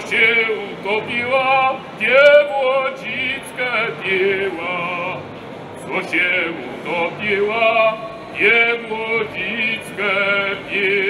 Co się utopiła, Dziewodzickie dzieła. Co się utopiła, Dziewodzickie dzieła.